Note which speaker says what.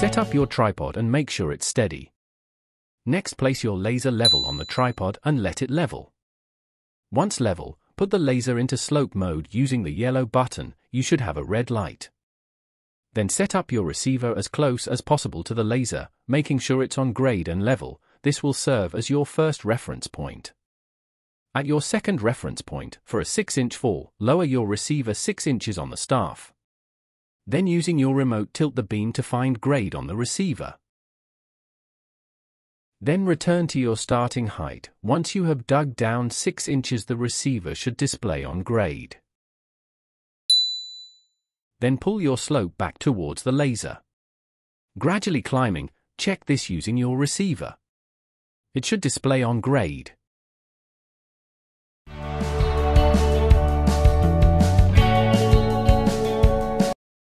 Speaker 1: Set up your tripod and make sure it's steady. Next place your laser level on the tripod and let it level. Once level, put the laser into slope mode using the yellow button, you should have a red light. Then set up your receiver as close as possible to the laser, making sure it's on grade and level, this will serve as your first reference point. At your second reference point, for a 6-inch fall, lower your receiver 6 inches on the staff. Then using your remote tilt the beam to find grade on the receiver. Then return to your starting height. Once you have dug down 6 inches the receiver should display on grade. Then pull your slope back towards the laser. Gradually climbing, check this using your receiver. It should display on grade.